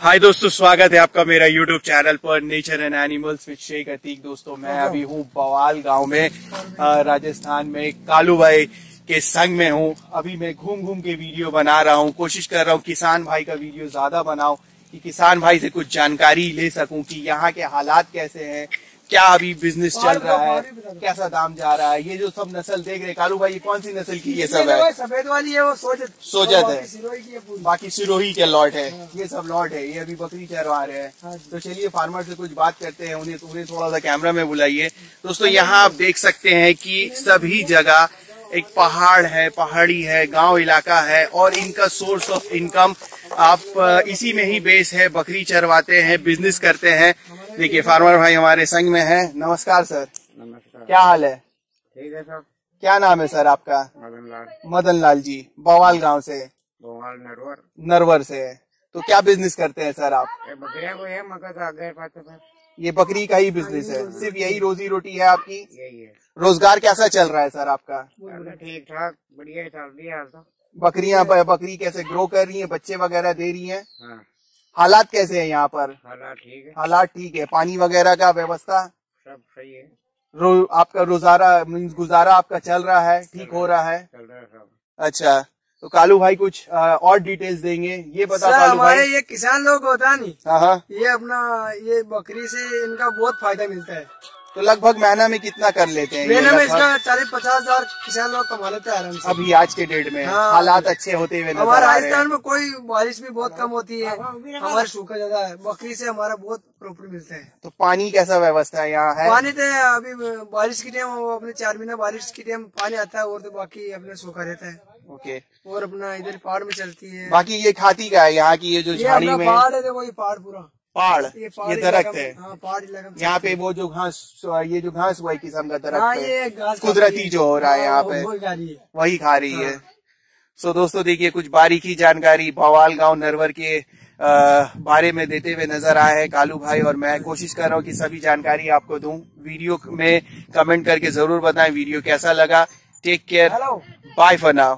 हाय दोस्तों स्वागत है आपका मेरा यूट्यूब चैनल पर nature and animals with Sheikh Atiq दोस्तों मैं अभी हूँ बवाल गाँव में राजस्थान में कालू भाई के संग में हूँ। अभी मैं घूम घूम के वीडियो बना रहा हूँ। कोशिश कर रहा हूँ किसान भाई का वीडियो ज़्यादा बनाओ कि किसान भाई से कुछ जानकारी ले सकूँ कि यहाँ के हालात कैसे हैं क्या अभी बिज़नेस चल रहा है? कैसा दाम जा रहा है? ये जो सब नस्ल देख रहे कालू भाई कौन सी नस्ल की ये सब है? सफ़ेद वाली है वो सोजत। सोजत है। है बाकी सिरोही के लॉट है। ये सब लॉट है। ये अभी बकरी चरवा रहे हाँ। हैं तो चलिए फार्मर से कुछ बात करते हैं। उन्हें उन्हें थोड़ा सा कैमरा में बुलाइए। दोस्तों यहाँ आप देख सकते हैं कि सभी जगह एक पहाड़ है पहाड़ी है गाँव इलाका है और इनका सोर्स ऑफ़ इनकम आप इसी में ही बेस है। बकरी चरवाते हैं बिज़नेस करते हैं। देखिए फार्मर भाई हमारे संग में है। नमस्कार सर। नमस्कार। क्या हाल है? ठीक है सर। क्या नाम है सर आपका? मदन लाल मदन लाल जी बवाल गाँव से। भोपाल नरवर। नरवर से। तो क्या बिज़नेस करते हैं सर आप? बकरिया को है मगर ये बकरी का ही बिज़नेस है। सिर्फ़ यही रोजी रोटी है आपकी? यही है। रोज़गार कैसा चल रहा है सर आपका? ठीक ठाक बढ़िया चल रही है तो। बकरियाँ बकरी कैसे ग्रो कर रही है बच्चे वगैरह दे रही है? हाँ। हालात कैसे हैं यहाँ पर? हालात ठीक है। हालात ठीक है। पानी वगैरह का व्यवस्था? सब सही है। रो, आपका रोजारा मीन्स गुजारा आपका चल रहा है? ठीक हो रहा है। चल रहा है सब। अच्छा तो कालू भाई कुछ आ, और डिटेल्स देंगे? ये बता सर कालू हमारे भाई। ये किसान लोग होता नहीं। हाँ हाँ। ये अपना ये बकरी से इनका बहुत फ़ायदा मिलता है। तो लगभग महीना में कितना कर लेते हैं महीना में इसका चालीस पचास हज़ार किसान लोग कमा लेते हैं आराम से। अभी आज के डेट में हाँ। हालात अच्छे होते हुए हमारे आ रहे हैं। राजस्थान में कोई बारिश भी बहुत कम होती है। हमारे सूखा ज़्यादा है बकरी से हमारा बहुत प्रॉफिट मिलता है। तो पानी कैसा व्यवस्था है यहाँ है? पानी तो अभी बारिश की टाइम अपने चार महीना बारिश की टाइम पानी आता है और तो बाकी अपने सूखा रहता है। ओके। और अपना इधर पहाड़ में चलती है। बाकी ये खाती का है यहाँ की ये जो झाड़ी में? पहाड़ है देखो ये पहाड़ पूरा। पहाड़ ये दरख्त है। हाँ यहाँ पे वो जो घास ये जो घास हुआ किस्म का हाँ दरख्त है कुदरती जो हो रहा है यहाँ हाँ, पे वो खा रही है। वही खा रही है। सो दोस्तों देखिए कुछ बारीकी जानकारी भवाल गाँव नरवर के बारे में देते हुए नज़र आए हैं कालू भाई और मैं। कोशिश कर रहा हूँ कि सभी जानकारी आपको दूँ। वीडियो में कमेंट करके ज़रूर बताएँ वीडियो कैसा लगा। Take care bye for now